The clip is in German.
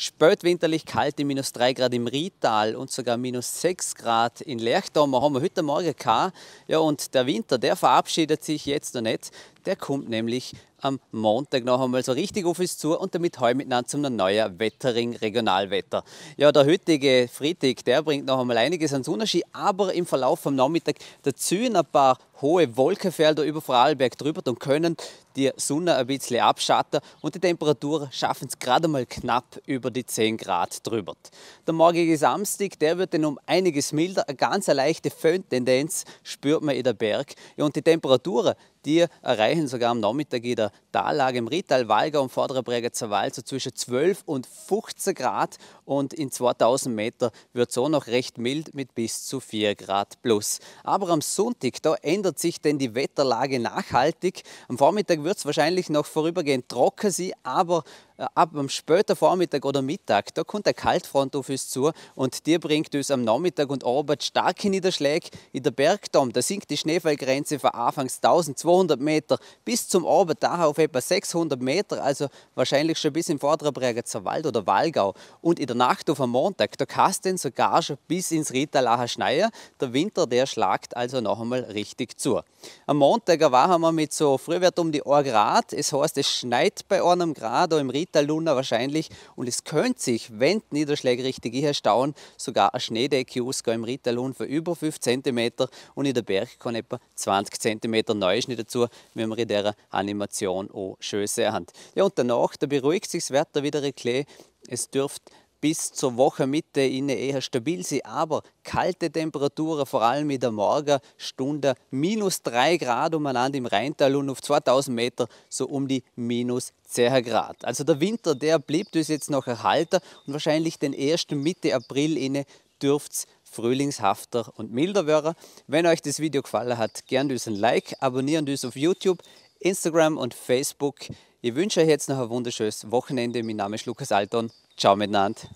spätwinterlich kalte minus 3 Grad im Riedtal und sogar minus 6 Grad in Lerchdommer haben wir heute Morgen gehabt. Ja, und der Winter, der verabschiedet sich jetzt noch nicht. Der kommt nämlich am Montag noch einmal so richtig auf uns zu und damit heute miteinander zum neuen Wettering Regionalwetter. Ja, der heutige Freitag, der bringt noch einmal einiges an Sonnenschein, aber im Verlauf vom Nachmittag dazu ein paar hohe Wolkenfelder über Vorarlberg drüber und können die Sonne ein bisschen abschatten und die Temperaturen schaffen es gerade mal knapp über die 10 Grad drüber. Der morgige Samstag, der wird dann um einiges milder, eine ganz leichte Föhntendenz spürt man in der Berg. Ja, und die Temperaturen, die erreichen sogar am Nachmittag in der Tallage im Rital, Walger und Vorderer Bregenzer Wald so zwischen 12 und 15 Grad und in 2000 Meter wird auch noch recht mild mit bis zu 4 Grad plus. Aber am Sonntag, da ändert sich denn die Wetterlage nachhaltig. Am Vormittag wird es wahrscheinlich noch vorübergehend trocken sein, aber ab am späten Vormittag oder Mittag, da kommt eine Kaltfront auf uns zu und die bringt uns am Nachmittag und Abend starke Niederschläge in der Bergdom. Da sinkt die Schneefallgrenze von anfangs 1200 Meter bis zum Abend daher auf etwa 600 Meter, also wahrscheinlich schon bis im vorderen Bregenzer Wald oder Walgau. Und in der Nacht auf am Montag, da kann es sogar schon bis ins Rittalacher schneien. Der Winter, der schlagt also noch einmal richtig zu. Am Montag waren wir mit so Frühwert um die 1 Grad. Es heißt, es schneit bei einem Grad im Ritt Luna wahrscheinlich und es könnte sich, wenn die Niederschläge richtig herstauen, sogar eine Schneedecke ausgehen im Ritterlun für über 5 cm und in der Berg kann etwa 20 cm Neuschnee dazu, wenn wir in dieser Animation auch schön sehen. Ja, und danach, da beruhigt sich das Wetter wieder ein bisschen. Es dürfte bis zur Wochenmitte innen eher stabil sein, aber kalte Temperaturen, vor allem in der Morgenstunde, minus 3 Grad umeinander im Rheintal und auf 2000 Meter so um die minus 10 Grad. Also der Winter, der bleibt uns jetzt noch erhalten und wahrscheinlich den ersten Mitte April inne dürfte es frühlingshafter und milder werden. Wenn euch das Video gefallen hat, gerne uns ein Like, abonnieren uns auf YouTube, Instagram und Facebook. Ich wünsche euch jetzt noch ein wunderschönes Wochenende. Mein Name ist Lukas Alton. Ciao miteinander.